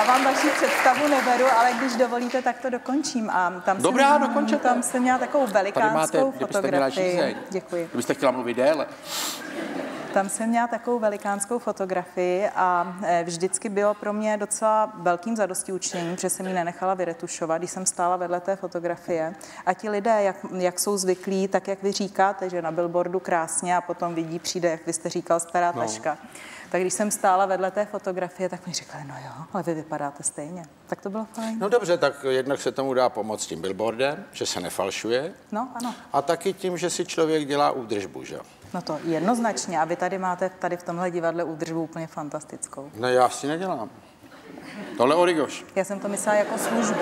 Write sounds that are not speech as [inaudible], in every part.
já vám vaši představu neberu, ale když dovolíte, tak to dokončím. A tam Dobrá, jsem, dokončete. Tam jsem měla takovou máte, velikánskou měla fotografii. Děkuji. Kdybyste chtěla mluvit déle. Tam jsem měla takovou velikánskou fotografii a eh, vždycky bylo pro mě docela velkým zadostiučiněním, že jsem ji nenechala vyretušovat, když jsem stála vedle té fotografie. A ti lidé, jak, jak jsou zvyklí, tak jak vy říkáte, že na billboardu krásně a potom vidí, přijde, jak vy jste říkal, stará No. taška. Tak když jsem stála vedle té fotografie, tak mi říkali, no jo, ale vy vypadáte stejně. Tak to bylo fajn. No dobře, tak jednak se tomu dá pomoct tím billboardem, že se nefalšuje. No, ano. A taky tím, že si člověk dělá údržbu, že? No to jednoznačně. A vy tady máte tady v tomhle divadle údržbu úplně fantastickou. No já si nedělám. Tohle Origoš. Já jsem to myslela jako službu.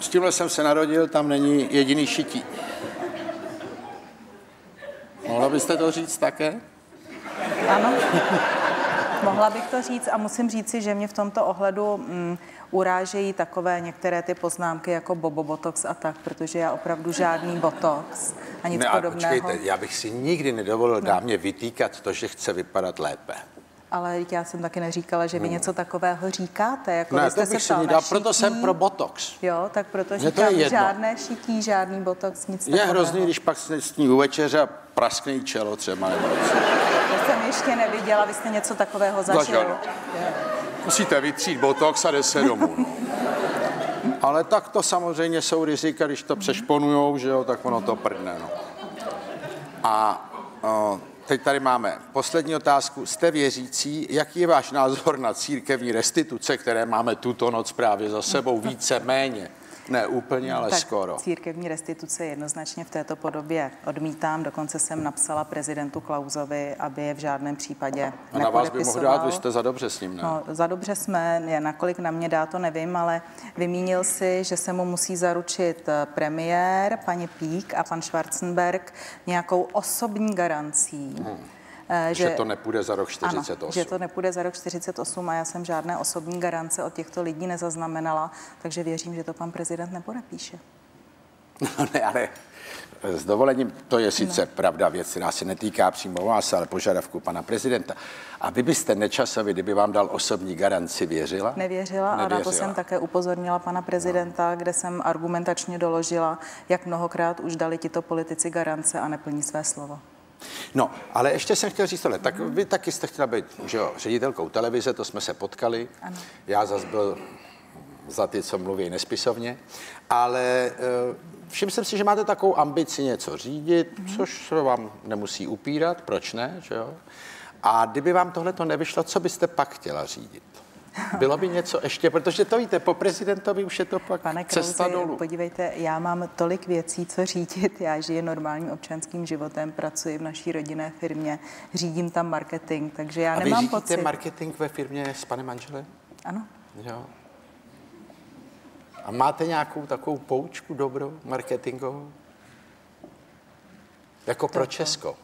S tímhle jsem se narodil, tam není jediný šití. Mohla byste to říct také? Ano. Mohla bych to říct a musím říci, že mě v tomto ohledu mm, urážejí takové některé ty poznámky jako Bobo Botox a tak, protože já opravdu žádný Botox a nic ne, a podobného. počkejte, já bych si nikdy nedovolil dámě vytýkat to, že chce vypadat lépe. Ale já jsem taky neříkala, že vy něco takového říkáte. Jako No. Ne, jste to se bych si ptal nedal, proto jsem pro Botox. Jo, tak proto Mně to je říkám jedno. žádné šití, žádný Botox, nic Je takového. hrozný, když pak se sní u večeře a praskne čelo třeba nebo něco. To jsem ještě neviděla, vy jste něco takového zažil. Zažil. Musíte vytřít botox a jde se domů. No. Ale tak to samozřejmě jsou rizika, když to přešponujou, že jo, tak ono to prdne. No. A o, teď tady máme poslední otázku. Jste věřící, jaký je váš názor na církevní restituce, které máme tuto noc právě za sebou, více méně? Ne úplně, ale tak skoro. církevní restituce jednoznačně v této podobě odmítám. Dokonce jsem napsala prezidentu Klausovi, aby je v žádném případě A na vás by mohl dát, vy jste za dobře s ním, ne? No, za dobře jsme, je, nakolik na mě dá, to nevím, ale vymínil si, že se mu musí zaručit eh, premiér, paní Pík a pan Schwarzenberg nějakou osobní garancí. Hmm. Že to nepůjde za rok Ano, 48. že to nepůjde za rok 48 a já jsem žádné osobní garance od těchto lidí nezaznamenala, takže věřím, že to pan prezident nepodepíše. [laughs] No ne, ale s dovolením, to je sice no. pravda věc, která se netýká přímo vás, ale požadavku pana prezidenta. A vy byste Nečasovi, kdyby vám dal osobní garanci, věřila? Nevěřila, a na to Nevěřila. jsem také upozornila pana prezidenta, kde jsem argumentačně doložila, jak mnohokrát už dali tito politici garance a neplní své slovo. No, ale ještě jsem chtěl říct tohle. Tak vy taky jste chtěla být že jo, ředitelkou televize, to jsme se potkali. Ano. Já zas byl za ty, co mluví nespisovně. Ale eh, všiml jsem si, že máte takovou ambici něco řídit, mm-hmm. což se vám nemusí upírat, proč ne, že jo? A kdyby vám tohle to nevyšlo, co byste pak chtěla řídit? Bylo by něco ještě, protože to víte, po prezidentovi už je to pak Pane cesta Krauzi, dolů. podívejte, já mám tolik věcí, co řídit. Já žiju normálním občanským životem, pracuji v naší rodinné firmě, řídím tam marketing, takže já A vy nemám řídíte pocit. marketing ve firmě s panem manželem? Ano, Jo. A máte nějakou takovou poučku dobrou marketingovou? Jako pro Česko.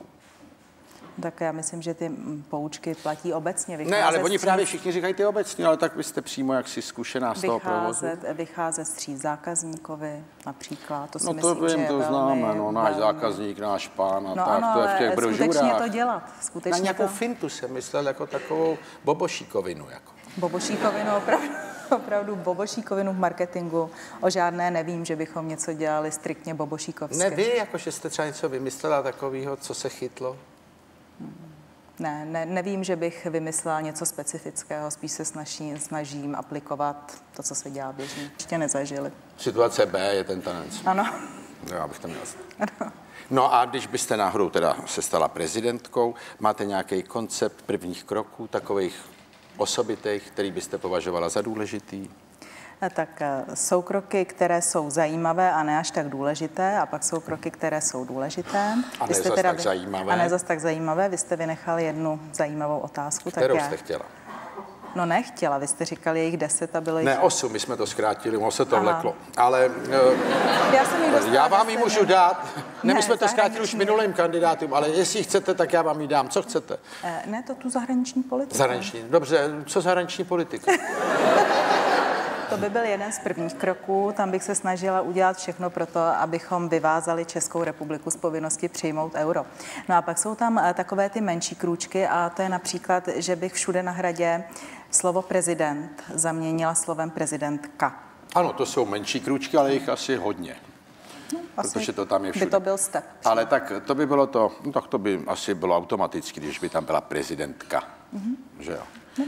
Tak já myslím, že ty mm, poučky platí obecně. Ne, ale oni vstříc- právě všichni říkají ty obecní, ale tak vy jste přímo jaksi zkušená z toho provozu. vycházet, vycházet stříc zákazníkovi například. To si No myslím, to že vím, to velmi, známe, no, náš velmi- zákazník, náš pán a No tak, ano, to je v těch ale skutečně brožurách. to dělat. Na Skutečně nějakou to... fintu jsem myslel, jako takovou bobošíkovinu. Jako. Bobošíkovinu, opravdu, [laughs] opravdu bobošíkovinu v marketingu. O žádné nevím, že bychom něco dělali striktně bobošíkovsky. Ne vy, jako že jste třeba něco vymyslela takového, co se chytlo? Ne, ne, nevím, že bych vymyslela něco specifického, spíš se snaží, snažím aplikovat to, co se dělá běžně. Ještě nezažili. Situace B je ten tanec. Ano. No, já bych to měl. No a když byste náhodou teda se stala prezidentkou, máte nějaký koncept prvních kroků, takových osobitých, který byste považovala za důležitý? Tak eh, jsou kroky, které jsou zajímavé a ne až tak důležité, a pak jsou kroky, které jsou důležité. A ne zas tak zajímavé. A ne zas tak zajímavé. Vy jste vynechali jednu zajímavou otázku. Kterou tak já, jste chtěla? No nechtěla, vy jste říkali jejich deset a bylo jich... Ne, osm, my jsme to zkrátili, ono se to Aha. vleklo. Ale eh, Já jsem jí já vám ji můžu dát. Ne, Ne, my jsme to zkrátili už minulým kandidátům, ale jestli chcete, tak já vám ji dám. Co chcete? Eh, Ne, to tu zahraniční politiku. Zahraniční. Dobře, co zahraniční politika? [laughs] to by byl jeden z prvních kroků. Tam bych se snažila udělat všechno pro to, abychom vyvázali Českou republiku z povinnosti přijmout euro. No a pak jsou tam eh, takové ty menší krůčky a to je například, že bych všude na hradě slovo prezident zaměnila slovem prezidentka. Ano, to jsou menší krůčky, ale jich asi hodně. No, asi protože to tam je všude. By to byl step. Ale tak to by bylo to, no tak to by asi bylo automaticky, když by tam byla prezidentka. Mm-hmm. Že jo?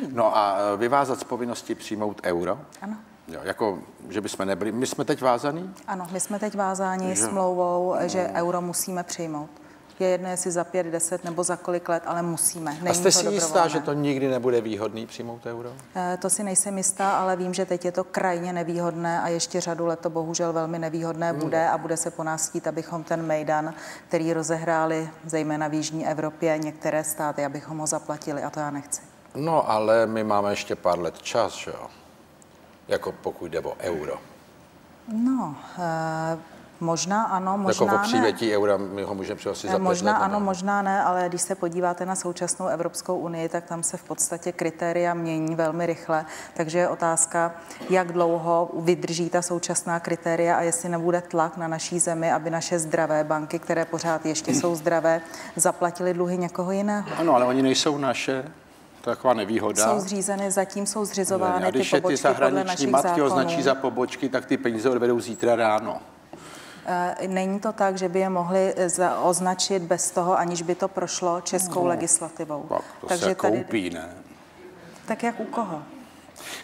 No a e, vyvázat z povinnosti přijmout euro? Ano. Jo, jako, že bychom nebyli, my jsme teď vázaní? Ano, my jsme teď vázáni že? smlouvou, že euro musíme přijmout. Je jedno, jestli za pět, deset nebo za kolik let, ale musíme. Není a jste si jistá, že to nikdy nebude výhodný přijmout euro? E, to si nejsem jistá, ale vím, že teď je to krajně nevýhodné a ještě řadu let to bohužel velmi nevýhodné hmm. bude a bude se po nás chtít, abychom ten Mejdan, který rozehráli zejména v Jižní Evropě některé státy, abychom ho zaplatili a to já nechci. No, ale my máme ještě pár let čas, že jo? Jako pokud jde o euro. No, e, možná ano, možná Jako o přijetí ne. eura my ho můžeme přihlásit za Možná let, ano, možná ne, ale když se podíváte na současnou Evropskou unii, tak tam se v podstatě kritéria mění velmi rychle. Takže je otázka, jak dlouho vydrží ta současná kritéria a jestli nebude tlak na naší zemi, aby naše zdravé banky, které pořád ještě jsou zdravé, zaplatili dluhy někoho jiného. Ano, ale oni nejsou naše to je taková nevýhoda. Jsou zřízeny, zatím jsou zřizovány a když ty pobočky ty zahraniční matky zákonů. označí za pobočky, tak ty peníze odvedou zítra ráno. Eh, není to tak, že by je mohli eh, označit bez toho, aniž by to prošlo českou no, legislativou. Tak to Takže se koupí, tady... ne? Tak jak u koho?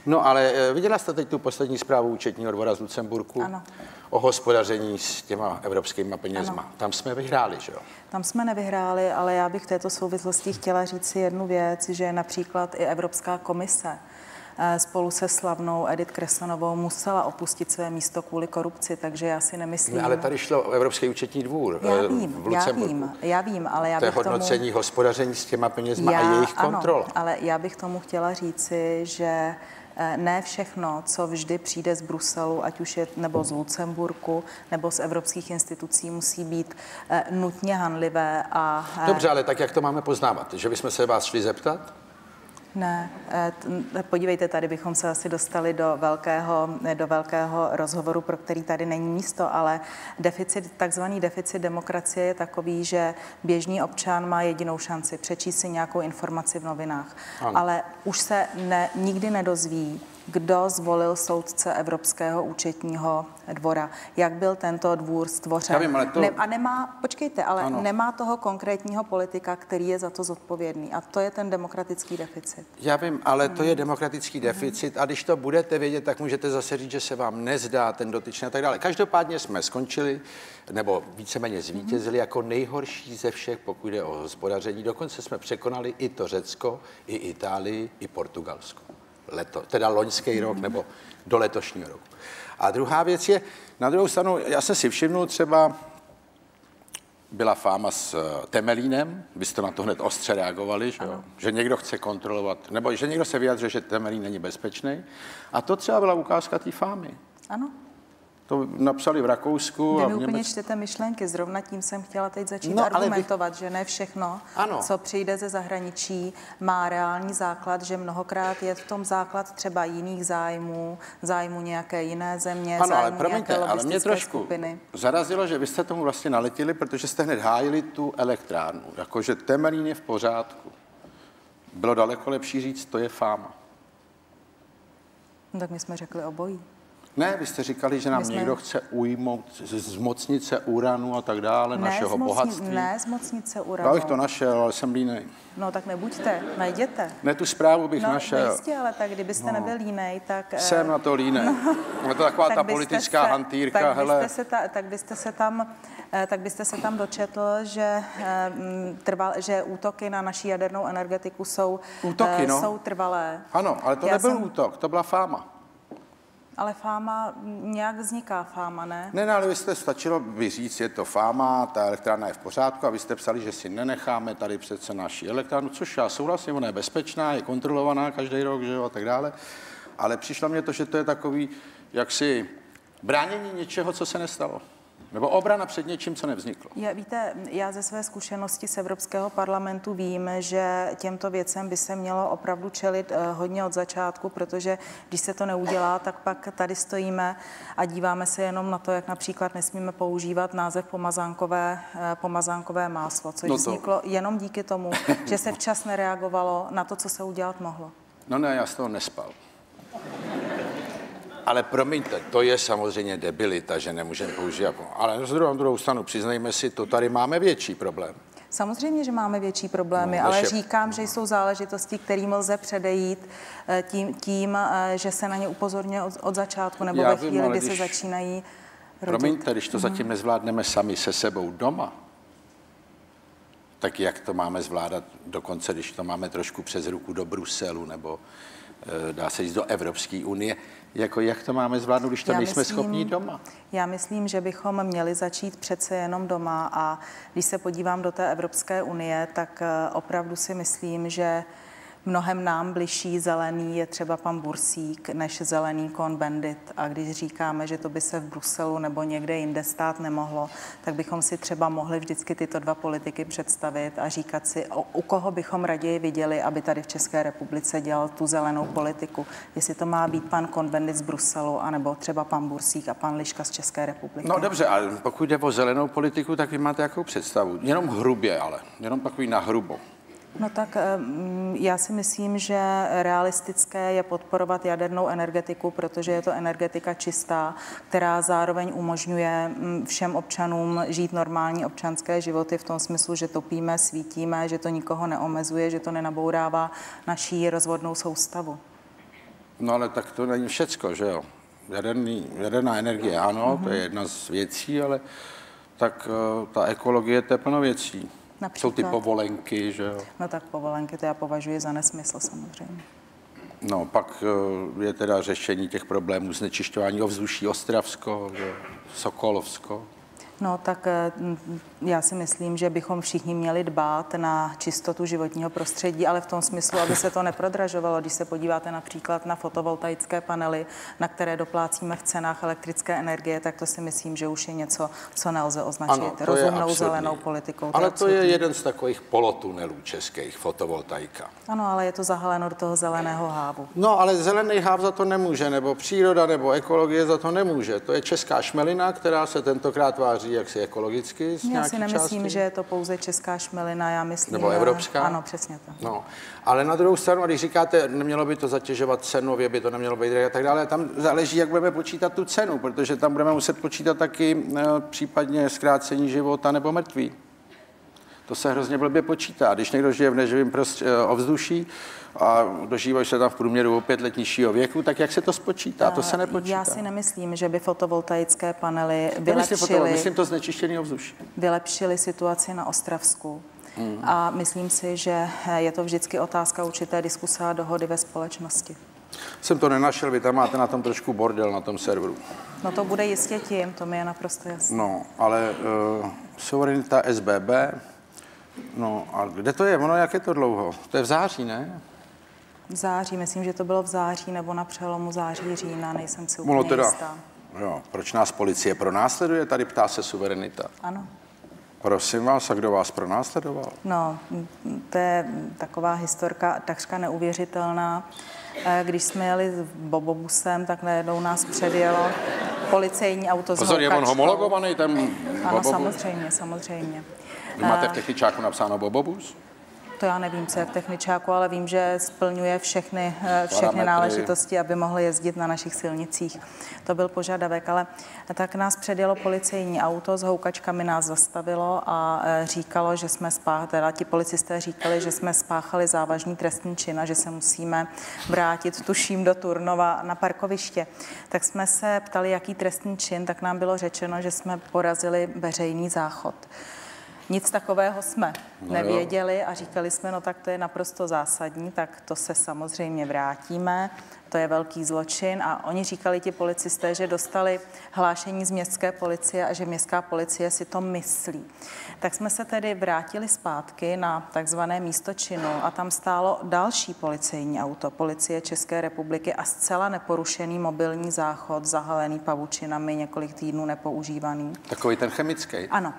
No ale eh, viděla jste teď tu poslední zprávu účetního dvora z Lucemburku? Ano. O hospodaření s těma evropskými penězma. Ano. Tam jsme vyhráli, že jo? Tam jsme nevyhráli, ale já bych v této souvislosti chtěla říct si jednu věc, že například i Evropská komise spolu se slavnou Edith Kresonovou musela opustit své místo kvůli korupci, takže já si nemyslím... No, ale tady šlo o Evropský účetní dvůr já vím, v Já vím, já vím, ale já to je hodnocení tomu... hospodaření s těma penězma já, a jejich kontrola. Ano, ale já bych tomu chtěla říci, že Eh, ne všechno, co vždy přijde z Bruselu, ať už je nebo z Lucemburku, nebo z evropských institucí, musí být eh, nutně hanlivé. A, eh, Dobře, ale tak jak to máme poznávat? Že bychom se vás šli zeptat? Ne, eh, podívejte, tady bychom se asi dostali do velkého, do velkého rozhovoru, pro který tady není místo, ale deficit, takzvaný deficit demokracie je takový, že běžný občan má jedinou šanci přečíst si nějakou informaci v novinách, ano. ale už se ne, nikdy nedozví, kdo zvolil soudce Evropského účetního dvora, jak byl tento dvůr stvořen. Já vím, ale to... ne, a nemá, počkejte, ale ano. nemá toho konkrétního politika, který je za to zodpovědný. A to je ten demokratický deficit. Já vím, ale to je hmm. demokratický hmm. deficit a když to budete vědět, tak můžete zase říct, že se vám nezdá ten dotyčný a tak dále. Každopádně jsme skončili, nebo víceméně zvítězili hmm. jako nejhorší ze všech, pokud jde o hospodaření. Dokonce jsme překonali i to Řecko, i Itálii, i Portugalsko leto, teda loňský rok nebo do letošního roku. A druhá věc je, na druhou stranu, já jsem si všimnul třeba, byla fáma s eh, Temelínem, vy jste na to hned ostře reagovali, že, jo? že někdo chce kontrolovat, nebo že někdo se vyjadřuje, že Temelín není bezpečný. A to třeba byla ukázka té fámy. Ano. To napsali v Rakousku. Vy a v úplně čtete myšlenky, zrovna tím jsem chtěla teď začít no, argumentovat, vy... že ne všechno, ano. co přijde ze zahraničí, má reální základ, že mnohokrát je v tom základ třeba jiných zájmů, zájmu nějaké jiné země, ano, zájmu ale promiňte, ale mě trošku skupiny. zarazilo, že vy jste tomu vlastně naletili, protože jste hned hájili tu elektrárnu, jakože Temelín je v pořádku. Bylo daleko lepší říct, to je fáma. No, tak my jsme řekli obojí. Ne, vy jste říkali, že nám jsme... někdo chce ujmout zmocnit se uranu a tak dále, ne, našeho zmocni... bohatství. Ne, zmocnit se uranu. Já bych to našel, ale jsem línej. No tak nebuďte, najděte. Ne, tu zprávu bych no, našel. No jistě, ale tak kdybyste no. nebyl línej, tak... Eh, jsem na to línej. [laughs] No, je to taková ta politická se, hantýrka, tak hele. Byste se ta, tak byste se tam eh, tak byste se tam dočetl, že, eh, trval, že útoky na naší jadernou energetiku jsou, útoky, no. jsou trvalé. Ano, ale to Já nebyl jsem... útok, to byla fáma ale fáma, nějak vzniká fáma, ne? Ne, ne, ale vy jste stačilo vyříct, je to fáma, ta elektrárna je v pořádku a vy jste psali, že si nenecháme tady přece naší elektrárnu, což já souhlasím, ona je bezpečná, je kontrolovaná každý rok, že jo, a tak dále. Ale přišlo mě to, že to je takový jaksi bránění něčeho, co se nestalo. Nebo obrana před něčím, co nevzniklo. Já, víte, já ze své zkušenosti z Evropského parlamentu vím, že těmto věcem by se mělo opravdu čelit eh, hodně od začátku, protože když se to neudělá, tak pak tady stojíme a díváme se jenom na to, jak například nesmíme používat název pomazánkové, eh, pomazánkové máslo, což no to... vzniklo jenom díky tomu, že se včas nereagovalo na to, co se udělat mohlo. No ne, já z toho nespal. Ale promiňte, to je samozřejmě debilita, že nemůžeme použít. Ale z druhou, druhou stranu, přiznejme si, to tady máme větší problém. Samozřejmě, že máme větší problémy, no, ale je... říkám, že jsou záležitosti, kterým lze předejít eh, tím, tím eh, že se na ně upozorňuje od, od začátku nebo Já ve chvíli, kdy když... se začínají rodit. Promiňte, když to mm. zatím nezvládneme sami se sebou doma, tak jak to máme zvládat dokonce, když to máme trošku přes ruku do Bruselu nebo dá se říct, do Evropské unie. Jako jak to máme zvládnout, když to já nejsme myslím, schopní doma? Já myslím, že bychom měli začít přece jenom doma a když se podívám do té Evropské unie, tak eh, opravdu si myslím, že Mnohem nám bližší zelený je třeba pan Bursík než zelený kon Bendit. A když říkáme, že to by se v Bruselu nebo někde jinde stát nemohlo, tak bychom si třeba mohli vždycky tyto dva politiky představit a říkat si, u koho bychom raději viděli, aby tady v České republice dělal tu zelenou politiku. Jestli to má být pan Konbendit z Bruselu, anebo třeba pan Bursík a pan Liška z České republiky. No dobře, ale pokud jde o zelenou politiku, tak vy máte jakou představu? Jenom hrubě, ale jenom takový na hrubo. No tak já si myslím, že realistické je podporovat jadernou energetiku, protože je to energetika čistá, která zároveň umožňuje všem občanům žít normální občanské životy v tom smyslu, že topíme, svítíme, že to nikoho neomezuje, že to nenabourává naší rozvodnou soustavu. No ale tak to není všecko, že jo? Jaderný, jaderná energie, ano, mm-hmm. to je mhm. jedna z věcí, ale tak eh, ta ekologie, to je plno věcí. Například. Jsou ty povolenky, že jo? No tak povolenky to já považuji za nesmysl samozřejmě. No, pak eh, je teda řešení těch problémů znečišťování ovzduší Ostravsko, Sokolovsko. No tak eh, já si myslím, že bychom všichni měli dbát na čistotu životního prostředí, ale v tom smyslu, aby se to neprodražovalo. Když se podíváte například na fotovoltaické panely, na které doplácíme v cenách elektrické energie, tak to si myslím, že už je něco, co nelze označit ano, rozumnou zelenou politikou. Ale to, je jeden z takových polotunelů českých, fotovoltaika. Ano, ale je to zahaleno do toho zeleného hávu. No, ale zelený háv za to nemůže, nebo příroda, nebo ekologie za to nemůže. To je česká šmelina, která se tentokrát váří jaksi ekologicky s Já si nemyslím, části. že je to pouze česká šmelina, já myslím... Nebo evropská? Ano, přesně tak. No, ale na druhou stranu, když říkáte, nemělo by to zatěžovat cenově, by to nemělo být a tak dále, tam záleží, jak budeme počítat tu cenu, protože tam budeme muset počítat taky e, případně zkrácení života nebo mrtví. To se hrozně blbě počítá. Když někdo žije v neživém prostě, ovzduší a dožívají se tam v průměru o pět let nižšího věku, tak jak se to spočítá? To se nepočítá. Já si nemyslím, že by fotovoltaické panely vylepšily, myslím, myslím to znečištěný ovzduší. vylepšily situaci na Ostravsku. Hmm. A myslím si, že je to vždycky otázka určité diskuse a dohody ve společnosti. Jsem to nenašel, vy tam máte na tom trošku bordel na tom serveru. No to bude jistě tím, to mi je naprosto jasné. No, ale uh, suverenita SBB, no a kde to je? Ono, jak je to dlouho? To je v září, ne? v září, myslím, že to bylo v září nebo na přelomu září října, nejsem si úplně teda, jistá. Jo, proč nás policie pronásleduje? Tady ptá se suverenita. Ano. Prosím vás, a kdo vás pronásledoval? No, to je taková historka takřka neuvěřitelná. Eh, když jsme jeli s bobobusem, tak najednou nás předjelo policejní auto Pozor, je on homologovaný ten Ano, bobobus? samozřejmě, samozřejmě. Vy máte v eh, techničáku napsáno bobobus? To já nevím, co je v techničáku, ale vím, že splňuje všechny, eh, všechny náležitosti, aby mohl jezdit na našich silnicích. To byl požadavek, ale tak nás předjelo policejní auto, s houkačkami nás zastavilo a eh, říkalo, že jsme spáchali, teda ti policisté říkali, že jsme spáchali závažný trestný čin a že se musíme vrátit, tuším, do Turnova na parkoviště. Tak jsme se ptali, jaký trestný čin, tak nám bylo řečeno, že jsme porazili veřejný záchod. Nic takového jsme no nevěděli a říkali jsme, no tak to je naprosto zásadní, tak to se samozřejmě vrátíme to je velký zločin a oni říkali ti policisté, že dostali hlášení z městské policie a že městská policie si to myslí. Tak jsme se tedy vrátili zpátky na takzvané místo činu a tam stálo další policejní auto, policie České republiky a zcela neporušený mobilní záchod, zahalený pavučinami, několik týdnů nepoužívaný. Takový ten chemický? Ano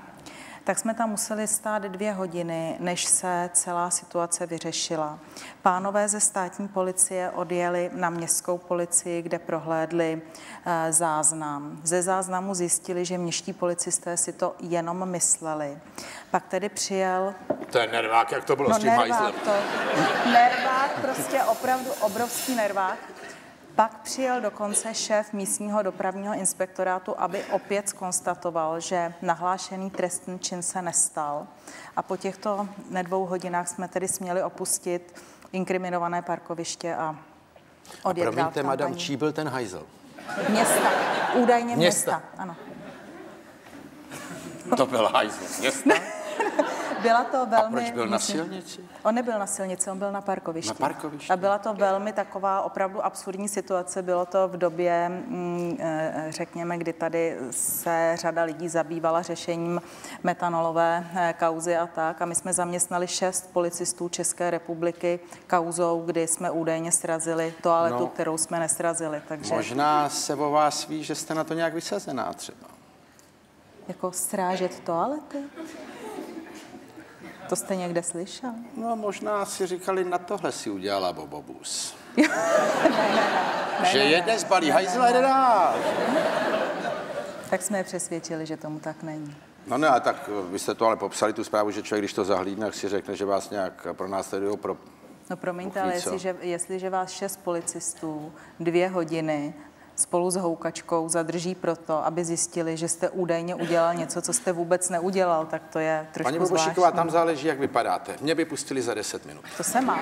tak jsme tam museli stát dvě hodiny, než se celá situace vyřešila. Pánové ze státní policie odjeli na městskou policii, kde prohlédli e, záznam. Ze záznamu zjistili, že měští policisté si to jenom mysleli. Pak tedy přijel... To je nervák, jak to bylo no, s tím nervák, to, nervák, prostě opravdu obrovský nervák. Pak přijel dokonce šéf místního dopravního inspektorátu, aby opět skonstatoval, že nahlášený trestný čin se nestal. A po těchto nedvou hodinách jsme tedy směli opustit inkriminované parkoviště a odjet a promiňte, madam, čí byl ten hajzel? Města, údajně města, města ano. To byl hajzel. Města? [laughs] Byla to velmi... A proč byl na silnici? On nebyl na silnici, on byl na parkovišti. Na parkovišti. A byla to velmi taková opravdu absurdní situace. Bylo to v době, mm, eh, řekněme, kdy tady se řada lidí zabývala řešením metanolové eh, kauzy a tak. A my jsme zaměstnali šest policistů České republiky kauzou, kdy jsme údajně srazili toaletu, no, kterou jsme nesrazili. Takže... Možná se o vás ví, že jste na to nějak vysazená třeba. Jako srážet toalety? To jste někde slyšel? No možná si říkali, na tohle si udělala Bobobus. ne, [laughs] ne, že jede z balí hajzla, jede dál. Tak jsme je přesvědčili, že tomu tak není. No ne, tak vy jste to ale popsali tu zprávu, že člověk, když to zahlídne, tak si řekne, že vás nějak pro následují pro... No promiňte, ale jestliže, jestliže vás šest policistů dvě hodiny spolu s houkačkou zadrží proto, aby zjistili, že jste údajně udělal něco, co jste vůbec neudělal, tak to je trošku Paní Bobošíková, tam záleží, jak vypadáte. Mě by pustili za 10 minut. To se má.